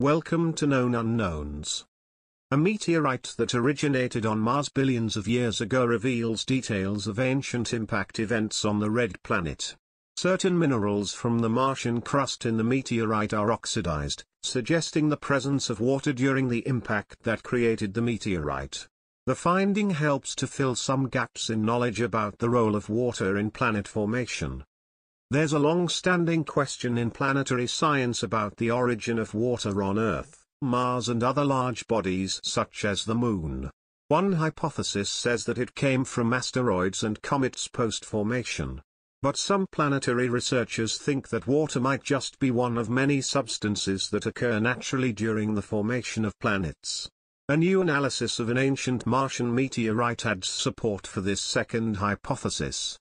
Welcome to Known Unknowns. A meteorite that originated on Mars billions of years ago reveals details of ancient impact events on the red planet. Certain minerals from the Martian crust in the meteorite are oxidized, suggesting the presence of water during the impact that created the meteorite. The finding helps to fill some gaps in knowledge about the role of water in planet formation. There's a long-standing question in planetary science about the origin of water on Earth, Mars and other large bodies such as the Moon. One hypothesis says that it came from asteroids and comets post-formation. But some planetary researchers think that water might just be one of many substances that occur naturally during the formation of planets. A new analysis of an ancient Martian meteorite adds support for this second hypothesis.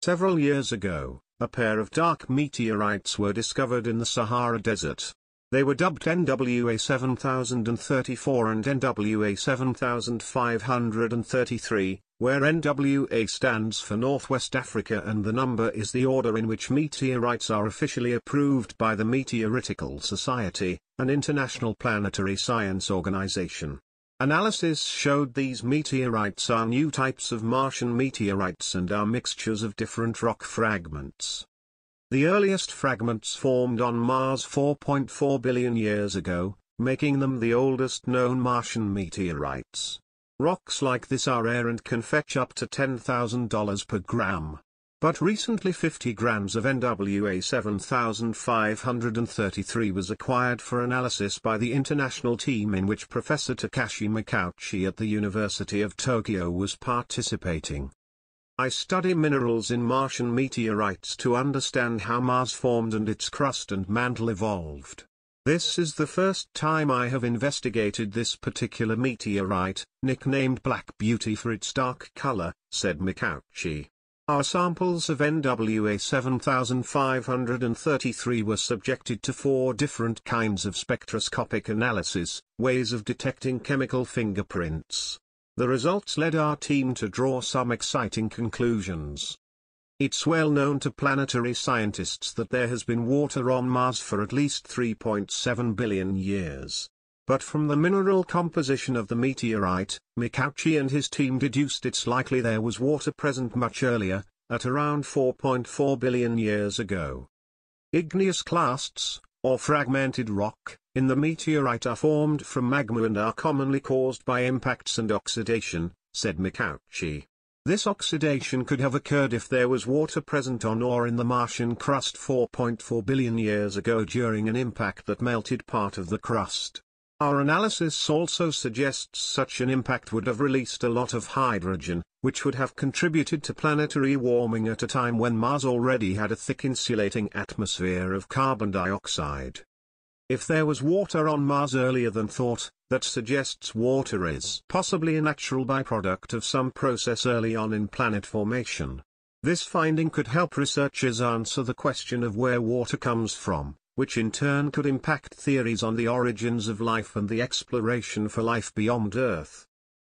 Several years ago, a pair of dark meteorites were discovered in the Sahara Desert. They were dubbed NWA 7034 and NWA 7533, where NWA stands for Northwest Africa and the number is the order in which meteorites are officially approved by the Meteoritical Society, an international planetary science organization. Analysis showed these meteorites are new types of Martian meteorites and are mixtures of different rock fragments. The earliest fragments formed on Mars 4.4 billion years ago, making them the oldest known Martian meteorites. Rocks like this are rare and can fetch up to $10,000 per gram. But recently 50 grams of NWA 7533 was acquired for analysis by the international team in which Professor Takashi Mikouchi at the University of Tokyo was participating. I study minerals in Martian meteorites to understand how Mars formed and its crust and mantle evolved. This is the first time I have investigated this particular meteorite, nicknamed Black Beauty for its dark color, said Mikouchi. Our samples of NWA 7533 were subjected to four different kinds of spectroscopic analysis, ways of detecting chemical fingerprints. The results led our team to draw some exciting conclusions. It's well known to planetary scientists that there has been water on Mars for at least 3.7 billion years. But from the mineral composition of the meteorite, Mikouchi and his team deduced it's likely there was water present much earlier, at around 4.4 billion years ago. Igneous clasts, or fragmented rock, in the meteorite are formed from magma and are commonly caused by impacts and oxidation, said Mikouchi. This oxidation could have occurred if there was water present on or in the Martian crust 4.4 billion years ago during an impact that melted part of the crust. Our analysis also suggests such an impact would have released a lot of hydrogen, which would have contributed to planetary warming at a time when Mars already had a thick insulating atmosphere of carbon dioxide. If there was water on Mars earlier than thought, that suggests water is possibly a natural byproduct of some process early on in planet formation. This finding could help researchers answer the question of where water comes from which in turn could impact theories on the origins of life and the exploration for life beyond Earth.